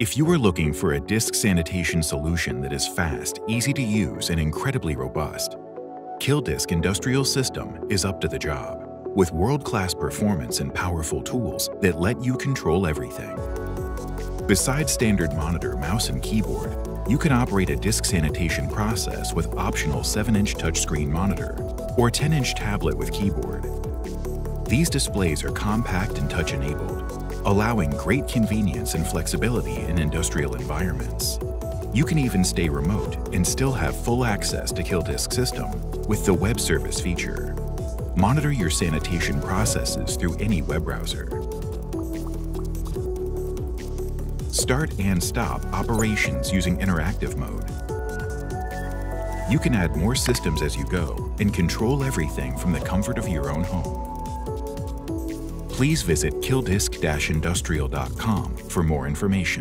If you are looking for a disk sanitation solution that is fast, easy to use, and incredibly robust, KillDisk Industrial System is up to the job with world-class performance and powerful tools that let you control everything. Besides standard monitor, mouse, and keyboard, you can operate a disk sanitation process with optional 7-inch touchscreen monitor or 10-inch tablet with keyboard. These displays are compact and touch-enabled, allowing great convenience and flexibility in industrial environments. You can even stay remote and still have full access to KillDisk System with the web service feature. Monitor your sanitation processes through any web browser. Start and stop operations using interactive mode. You can add more systems as you go and control everything from the comfort of your own home please visit killdisk-industrial.com for more information.